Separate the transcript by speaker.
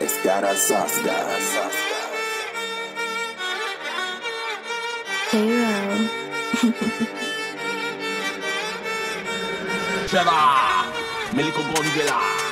Speaker 1: Escara Sasga.
Speaker 2: Hero.
Speaker 3: Trevor, Melico Gondela.